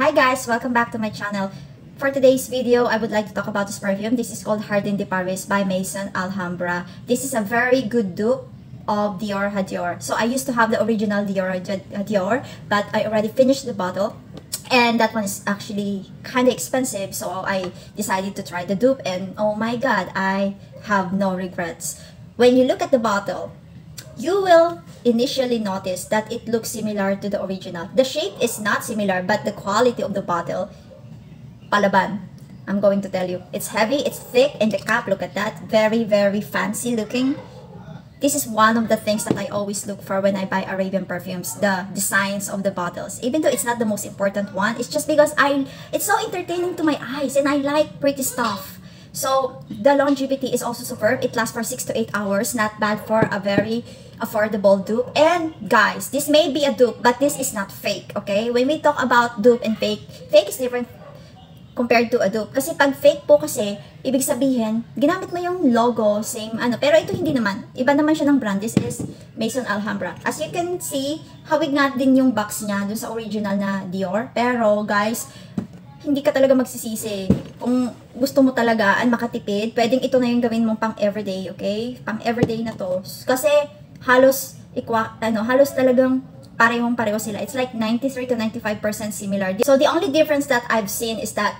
Hi guys, welcome back to my channel. For today's video, I would like to talk about this perfume. This is called Jardin de Paris by Maison Alhambra. This is a very good dupe of Dior Hadior. So I used to have the original Dior Hadior, but I already finished the bottle. And that one is actually kind of expensive, so I decided to try the dupe and oh my god, I have no regrets. When you look at the bottle, you will initially notice that it looks similar to the original. The shape is not similar, but the quality of the bottle, palaban. I'm going to tell you. It's heavy, it's thick, and the cap, look at that. Very, very fancy looking. This is one of the things that I always look for when I buy Arabian perfumes, the designs of the bottles. Even though it's not the most important one, it's just because I it's so entertaining to my eyes and I like pretty stuff. So, the longevity is also superb. It lasts for 6 to 8 hours. Not bad for a very affordable dupe. And guys, this may be a dupe, but this is not fake, okay? When we talk about dupe and fake, fake is different compared to a dupe. Kasi pag fake po kasi, ibig sabihin, ginamit mo yung logo, same ano. Pero ito hindi naman. Iba naman siya ng brand. This is Maison Alhambra. As you can see, hawig nga din yung box niya dun sa original na Dior. Pero guys, hindi ka talaga magsisisi. Kung gusto mo talaga ang makatipid, pwedeng ito na yung gawin mong pang everyday, okay? Pang everyday na to. Kasi halos ikwa, ano, halos talagang parehong pareho sila. It's like 93 to 95% similar. So the only difference that I've seen is that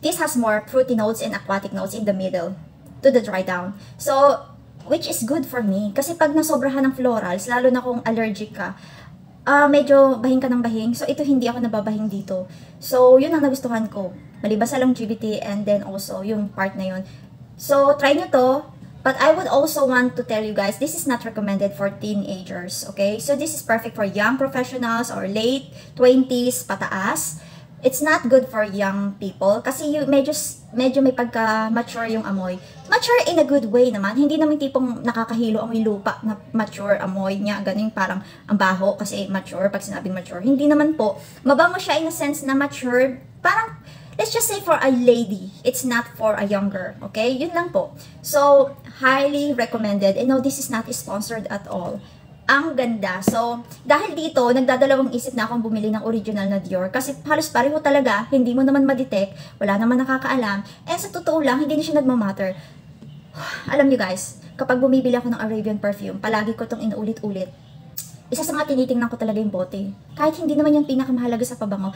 this has more fruity notes and aquatic notes in the middle to the dry down. So, which is good for me. Kasi pag nasobrahan ng florals, lalo na kung allergic ka, uh, medyo bahing ka ng bahing. So, ito hindi ako nababahing dito. So, yun ang nagustuhan ko. Maliban sa longevity and then also yung part na yun. So, try nyo to. But I would also want to tell you guys, this is not recommended for teenagers, okay? So, this is perfect for young professionals or late 20s pataas it's not good for young people kasi you, medyo, medyo may pagka-mature yung amoy. Mature in a good way naman. Hindi naman tipong nakakahilo amoy lupa na mature amoy niya. Ganun parang ang baho kasi mature pag sinabing mature. Hindi naman po. Mabango siya in a sense na mature. Parang, let's just say for a lady. It's not for a younger. Okay? Yun lang po. So, highly recommended. And no, this is not sponsored at all ang ganda. So, dahil dito, nagdadalawang isip na akong bumili ng original na Dior kasi halos pareho talaga, hindi mo naman madetect, wala naman nakakaalam, and sa totoo lang, hindi na siya nagmamatter. Alam niyo guys, kapag bumibili ako ng Arabian perfume, palagi ko itong inuulit-ulit. Isa sa mga tinitingnan ko talaga yung bote. Kahit hindi naman yung pinakamahalaga sa pabango,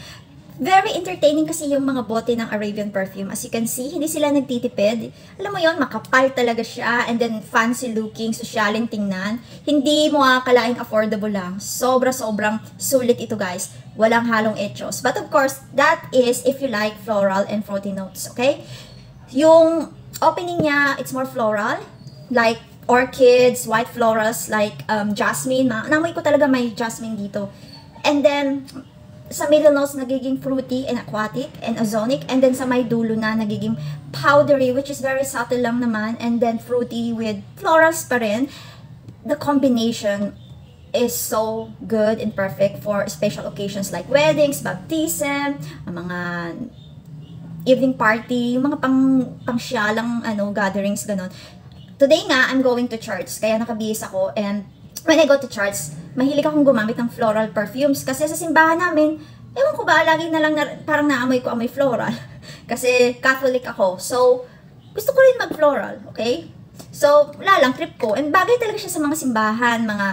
Very entertaining kasi yung mga bote ng Arabian perfume. As you can see, hindi sila nagtitipid. Alam mo yon makapal talaga siya and then fancy looking, sosyaleng tingnan. Hindi mo akalaing affordable lang. Sobra-sobrang sulit ito guys. Walang halong etchos. But of course, that is if you like floral and fruity notes, okay? Yung opening niya, it's more floral. Like orchids, white florals, like um, jasmine. Namoy ko talaga may jasmine dito. And then, sa middle notes nagiging fruity and aquatic and ozonic. And then sa may dulo na nagiging powdery which is very subtle lang naman. And then fruity with florals pa rin. The combination is so good and perfect for special occasions like weddings, baptism, mga evening party, mga pang pangsyalang ano gatherings ganon. Today nga I'm going to church kaya nakabihis ako. And when I go to church mahilig akong gumamit ng floral perfumes kasi sa simbahan namin, ewan ko ba, lagi na lang na, parang naamoy ko amoy floral. kasi Catholic ako. So, gusto ko rin mag-floral, okay? So, wala lang, trip ko. And bagay talaga siya sa mga simbahan, mga,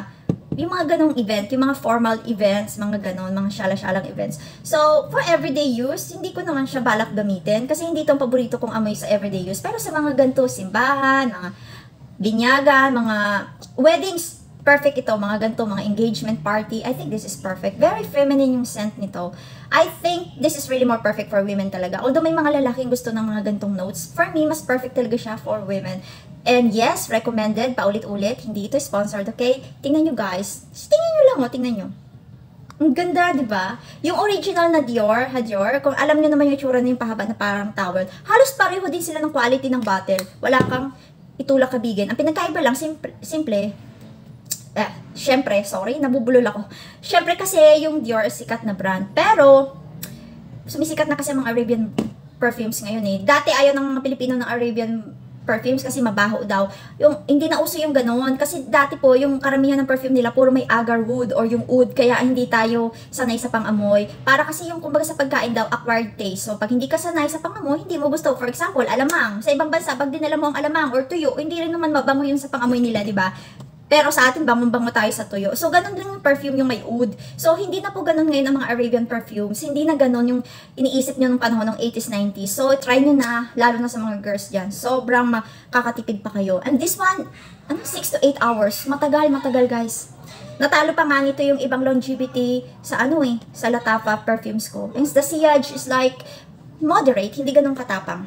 yung mga ganong event, yung mga formal events, mga ganon, mga syala-syalang events. So, for everyday use, hindi ko naman siya balak gamitin kasi hindi itong paborito kong amoy sa everyday use. Pero sa mga ganito, simbahan, mga binyagan, mga weddings, perfect ito, mga ganito, mga engagement party. I think this is perfect. Very feminine yung scent nito. I think this is really more perfect for women talaga. Although may mga lalaking gusto ng mga gantong notes, for me, mas perfect talaga siya for women. And yes, recommended, paulit-ulit. Hindi ito sponsored, okay? Tingnan nyo guys. Tingnan nyo lang, oh, tingnan nyo. Ang ganda, di ba? Yung original na Dior, Hadior, kung alam niyo naman yung itsura na yung pahaba na parang towel, halos pareho din sila ng quality ng bottle. Wala kang itulak kabigin. Ang pinagkaiba lang, simple, simple syempre, sorry, nabubulol ako. Syempre kasi yung Dior sikat na brand. Pero, sumisikat na kasi mga Arabian perfumes ngayon eh. Dati ayaw ng mga Pilipino ng Arabian perfumes kasi mabaho daw. Yung, hindi na uso yung ganoon. Kasi dati po, yung karamihan ng perfume nila, puro may agar wood or yung wood, kaya hindi tayo sanay sa pangamoy. Para kasi yung, kumbaga sa pagkain daw, acquired taste. So, pag hindi ka sanay sa pangamoy, hindi mo gusto. For example, alamang. Sa ibang bansa, pag dinala mo ang alamang or tuyo, hindi rin naman mabango yun sa pangamoy nila, di ba? Pero sa atin, bango-bango tayo sa tuyo. So, ganun din yung perfume yung may oud. So, hindi na po ganun ngayon ang mga Arabian perfumes. Hindi na ganun yung iniisip nyo nung panahon ng 80s, 90s. So, try nyo na, lalo na sa mga girls dyan. Sobrang makakatipid pa kayo. And this one, ano, 6 to 8 hours. Matagal, matagal guys. Natalo pa nga nito yung ibang longevity sa ano eh, sa Latafa perfumes ko. And the sillage is like moderate, hindi ganun katapang.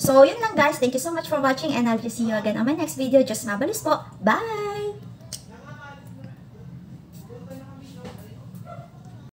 So, yun lang guys. Thank you so much for watching and I'll see you again on my next video. Just mabalis po. Bye!